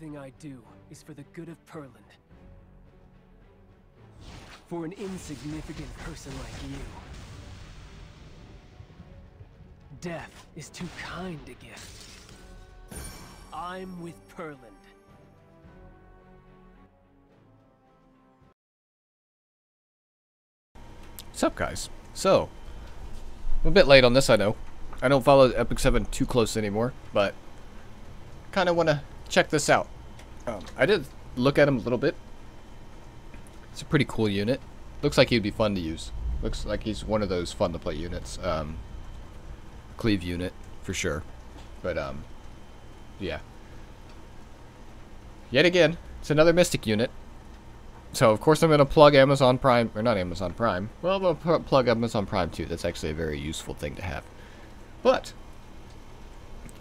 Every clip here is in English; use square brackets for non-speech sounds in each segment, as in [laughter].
Everything I do is for the good of Perland. For an insignificant person like you. Death is too kind a gift. I'm with Perland. What's up, guys? So, I'm a bit late on this, I know. I don't follow Epic 7 too close anymore, but kind of want to check this out. Um, I did look at him a little bit. It's a pretty cool unit. Looks like he'd be fun to use. Looks like he's one of those fun to play units. Um, cleave unit, for sure. But, um, yeah. Yet again, it's another Mystic unit. So, of course, I'm going to plug Amazon Prime, or not Amazon Prime. Well, I'm going to plug Amazon Prime, too. That's actually a very useful thing to have. But,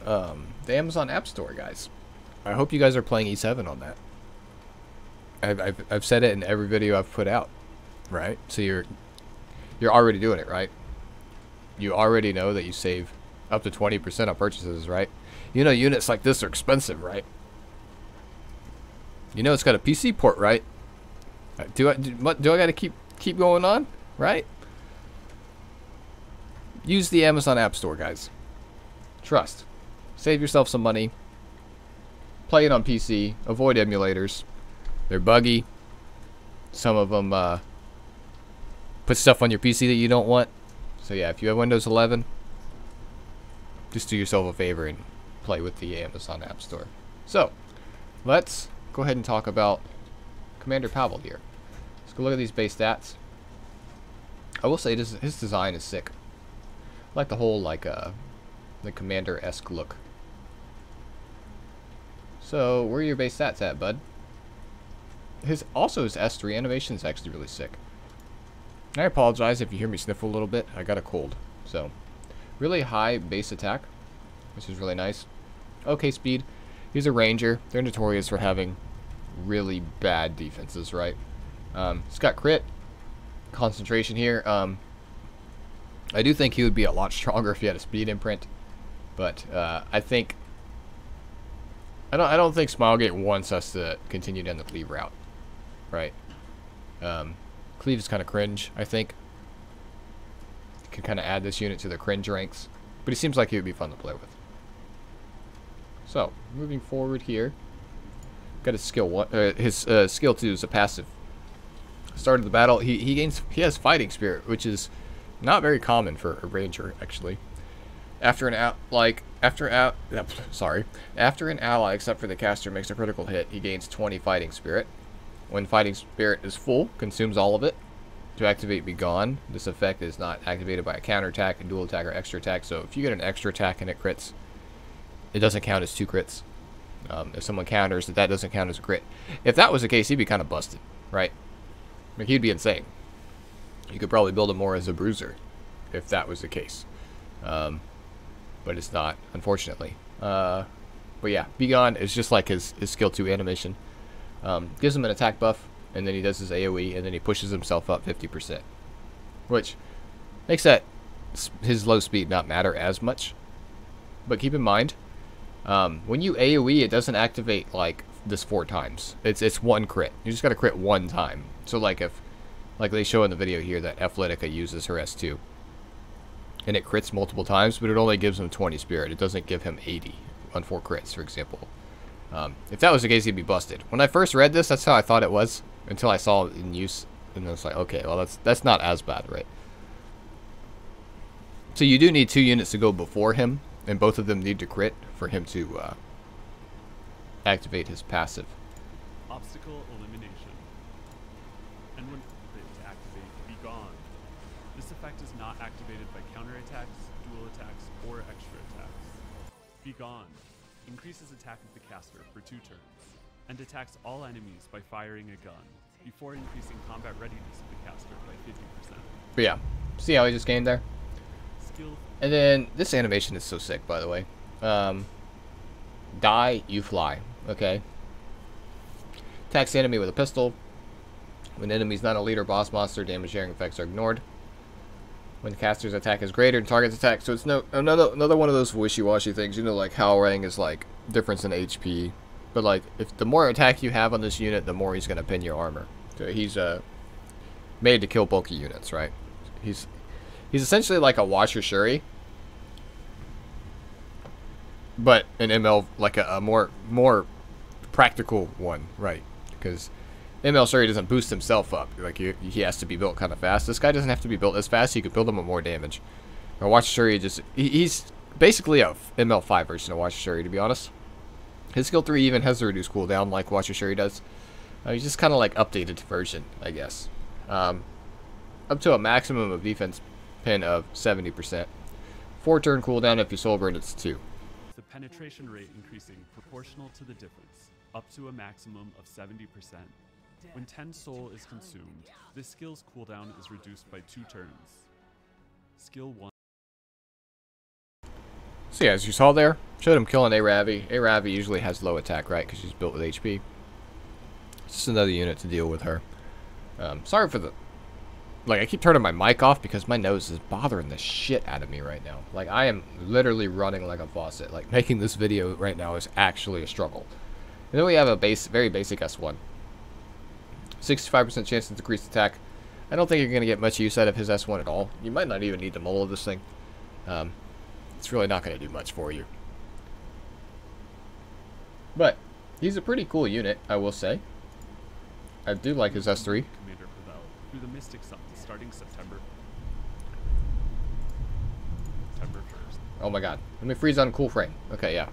um, the Amazon App Store, guys. I hope you guys are playing E7 on that. I've, I've, I've said it in every video I've put out, right? So you're, you're already doing it, right? You already know that you save up to 20% on purchases, right? You know units like this are expensive, right? You know it's got a PC port, right? Uh, do I do, do I got to keep keep going on, right? Use the Amazon App Store, guys. Trust. Save yourself some money. Play it on PC. Avoid emulators. They're buggy. Some of them uh, put stuff on your PC that you don't want. So yeah, if you have Windows 11, just do yourself a favor and play with the Amazon App Store. So, let's go ahead and talk about Commander Pavel here. Let's go look at these base stats. I will say his design is sick. I like the whole like uh, the Commander-esque look. So, where are your base stats at, bud? His also his S3 animation is actually really sick. I apologize if you hear me sniffle a little bit. I got a cold. So, really high base attack, which is really nice. Okay speed. He's a ranger. They're notorious for having really bad defenses, right? Um, he's got crit, concentration here. Um, I do think he would be a lot [laughs] stronger if he had a speed imprint, but uh, I think I don't. I don't think Smilegate wants us to continue down the cleave route, right? Um, cleave is kind of cringe. I think You can kind of add this unit to the cringe ranks, but he seems like he would be fun to play with. So moving forward here, got his skill one. Uh, his uh, skill two is a passive. Start of the battle, he he gains. He has fighting spirit, which is not very common for a ranger actually. After an out like after out sorry after an ally except for the caster makes a critical hit, he gains 20 fighting spirit. When fighting spirit is full, consumes all of it. To activate Be Gone, this effect is not activated by a counterattack, a dual attack, or extra attack. So if you get an extra attack and it crits, it doesn't count as two crits. Um, if someone counters, that that doesn't count as a crit. If that was the case, he'd be kind of busted, right? Like he'd be insane. You could probably build him more as a bruiser, if that was the case. Um, but it's not, unfortunately. Uh, but yeah, Be Gone is just like his, his skill 2 animation. Um, gives him an attack buff, and then he does his AoE, and then he pushes himself up 50%. Which makes that his low speed not matter as much. But keep in mind, um, when you AoE, it doesn't activate like this four times. It's it's one crit. You just got to crit one time. So like if, like they show in the video here that Athletica uses her S2, and it crits multiple times, but it only gives him 20 spirit. It doesn't give him 80 on four crits, for example. Um, if that was the case, he'd be busted. When I first read this, that's how I thought it was until I saw it in use, and I was like, okay, well that's that's not as bad, right? So you do need two units to go before him, and both of them need to crit for him to uh, activate his passive. Obstacle elimination. And when to activate, be gone. This effect is not activated by counterattacks, dual attacks, or extra attacks. Be gone increases attack of the caster for two turns, and attacks all enemies by firing a gun, before increasing combat readiness of the caster by 50%. But yeah, see how I just gained there? Skill And then this animation is so sick, by the way. Um, die, you fly. Okay. Attacks the enemy with a pistol. When enemy's not a leader boss monster, damage sharing effects are ignored. When caster's attack is greater than target's attack, so it's no another another one of those wishy-washy things. You know, like Hwayoung is like difference in HP, but like if the more attack you have on this unit, the more he's gonna pin your armor. So he's uh made to kill bulky units, right? He's he's essentially like a Watcher Schuri, but an ML like a, a more more practical one, right? Because ML Schuri doesn't boost himself up. Like he, has to be built kind of fast. This guy doesn't have to be built as fast. He could build him with more damage. Or Watcher Schuri just he, he's basically a ML5 version of Watcher Schuri, to be honest. His skill 3 even has a reduced cooldown like Watcher Schuri does. Uh, he's just kind of like updated version, I guess. Um, up to a maximum of defense pin of 70%. 4 turn cooldown if you soul burn it's 2. The penetration rate increasing proportional to the difference, up to a maximum of 70%. When 10 soul is consumed, this skill's cooldown is reduced by 2 turns. Skill 1 So yeah, as you saw there, showed him killing Aravi. Aravi usually has low attack, right? Because she's built with HP. It's just another unit to deal with her. Um, sorry for the... Like, I keep turning my mic off because my nose is bothering the shit out of me right now. Like, I am literally running like a faucet. Like, making this video right now is actually a struggle. And then we have a base, very basic S1. 65% chance to decrease attack. I don't think you're going to get much use out of his S1 at all. You might not even need the mull of this thing. Um, it's really not going to do much for you. But, he's a pretty cool unit, I will say. I do like his S3. Commander Pavel through the Mystic starting September September 1st. Oh my god. Let me freeze on cool frame. Okay, yeah.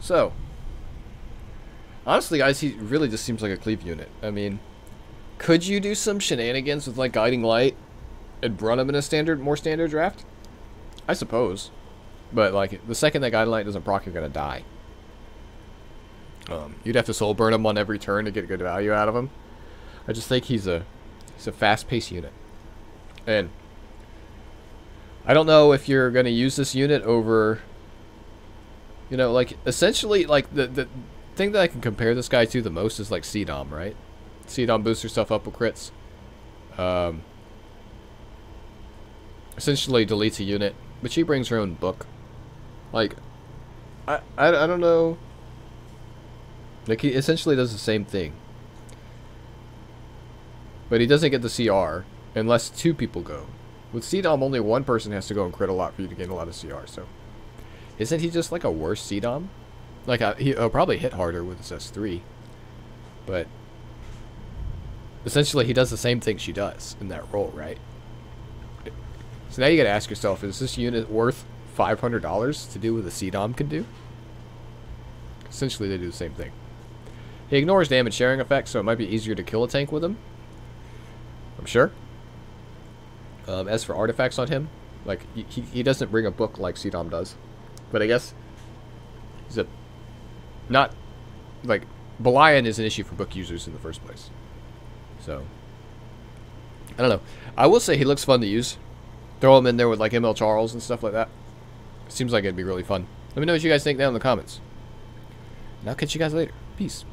So, honestly, guys, he really just seems like a cleave unit. I mean, could you do some shenanigans with, like, Guiding Light and run him in a standard, more standard draft? I suppose. But, like, the second that Guiding Light doesn't proc, you're going to die. Um, you'd have to soul burn him on every turn to get good value out of him. I just think he's a he's a fast-paced unit. And I don't know if you're going to use this unit over you know, like essentially like the the thing that I can compare this guy to the most is like CDOM, right? CDOM boosts yourself up with crits. Um essentially deletes a unit, but she brings her own book. Like I I, I don't know like he essentially does the same thing. But he doesn't get the CR unless two people go. With CDOM, only one person has to go and crit a lot for you to gain a lot of CR, so... Isn't he just like a worse CDOM? Like, uh, he'll probably hit harder with his S3. But... Essentially, he does the same thing she does in that role, right? So now you gotta ask yourself, is this unit worth $500 to do what the CDOM can do? Essentially, they do the same thing. He ignores damage sharing effects, so it might be easier to kill a tank with him. I'm sure. Um, as for artifacts on him, like, he, he doesn't bring a book like CDOM does. But I guess he's a... Not... Like, Belian is an issue for book users in the first place. So... I don't know. I will say he looks fun to use. Throw him in there with, like, ML Charles and stuff like that. Seems like it'd be really fun. Let me know what you guys think down in the comments. And I'll catch you guys later. Peace.